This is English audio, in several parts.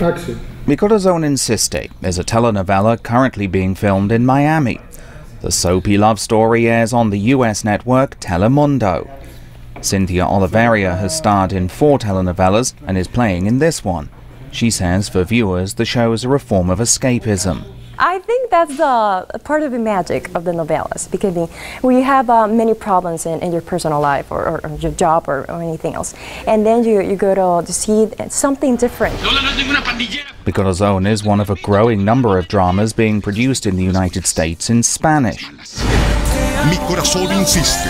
Mi Corazón Insiste is a telenovela currently being filmed in Miami. The soapy love story airs on the US network Telemundo. Cynthia Olavarría has starred in four telenovelas and is playing in this one. She says for viewers the show is a form of escapism. I think that's the part of the magic of the novellas because we have uh, many problems in, in, your personal life or, or, or your job or, or, anything else. And then you, you go to, to see something different. Mi Corazón is one of a growing number of dramas being produced in the United States in Spanish. Mi corazón insiste.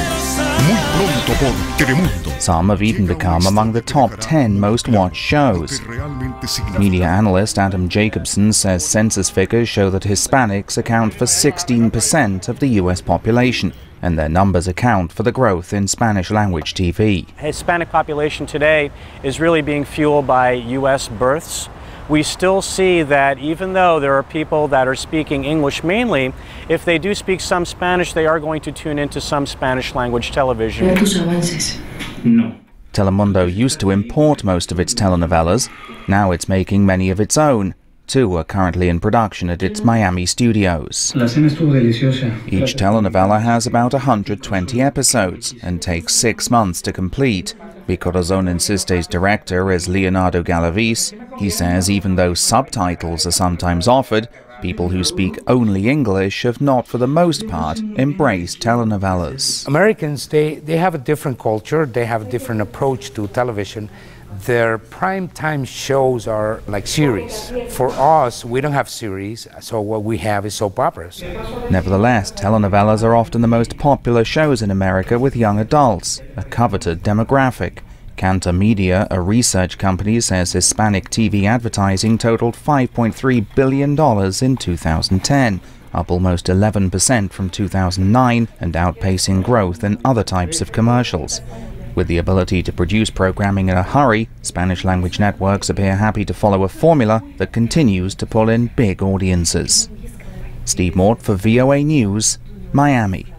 Muy pronto por Telemundo. Some have even become among the top 10 most watched shows. Media analyst Adam Jacobson says census figures show that Hispanics account for 16% of the US population, and their numbers account for the growth in Spanish language TV. Hispanic population today is really being fueled by US births we still see that even though there are people that are speaking English mainly, if they do speak some Spanish, they are going to tune into some Spanish language television. No. Telemundo used to import most of its telenovelas. Now it's making many of its own. Two are currently in production at its Miami studios. Each telenovela has about 120 episodes and takes six months to complete. Mi Corazón Insiste's director is Leonardo Galaviz. He says even though subtitles are sometimes offered, people who speak only English have not, for the most part, embraced telenovelas. Americans, they, they have a different culture, they have a different approach to television their prime time shows are like series. For us, we don't have series, so what we have is soap operas. Nevertheless, telenovelas are often the most popular shows in America with young adults, a coveted demographic. Kantar Media, a research company, says Hispanic TV advertising totaled $5.3 billion in 2010, up almost 11% from 2009 and outpacing growth in other types of commercials. With the ability to produce programming in a hurry, Spanish language networks appear happy to follow a formula that continues to pull in big audiences. Steve Mort for VOA News, Miami.